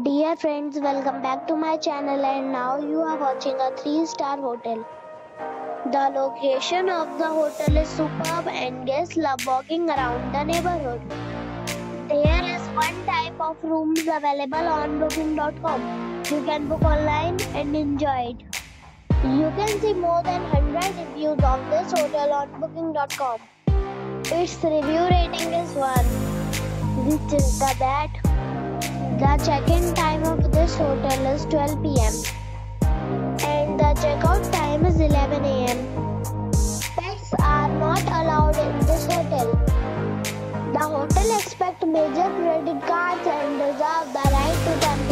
Dear friends, welcome back to my channel and now you are watching a 3-star hotel. The location of the hotel is superb and guests love walking around the neighborhood. There is one type of rooms available on booking.com. You can book online and enjoy it. You can see more than 100 reviews of this hotel on booking.com. Its review rating is 1, which is the that the check-in time of this hotel is 12 pm and the checkout time is 11 am. Pets are not allowed in this hotel. The hotel expects major credit cards and reserve the right to temporarily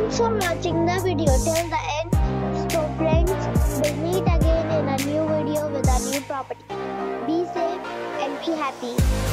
Thanks for watching the video till the end. So friends, we'll meet again in a new video with a new property. Be safe and be happy.